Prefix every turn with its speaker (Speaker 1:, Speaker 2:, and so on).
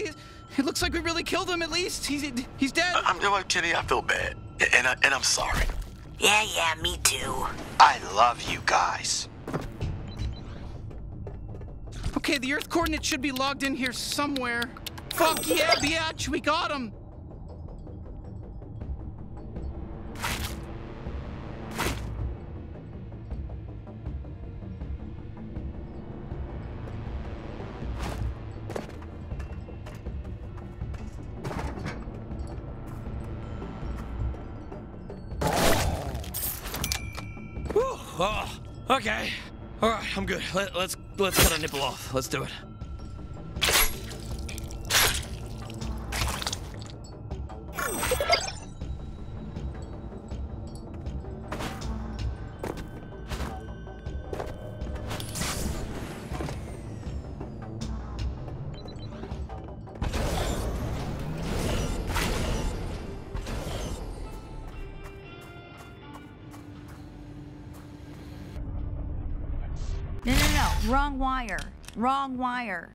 Speaker 1: okay? It looks like we really killed him. At least he's he's dead.
Speaker 2: I'm doing, Kenny. I feel bad, and I, and I'm sorry.
Speaker 3: Yeah, yeah, me too.
Speaker 4: I love you guys.
Speaker 1: Okay, the Earth coordinates should be logged in here somewhere. Fuck yeah, biatch, we got him.
Speaker 5: Oh, okay. All right, I'm good. Let, let's let's cut a nipple off. Let's do it.
Speaker 6: No, no, no. Wrong wire. Wrong wire.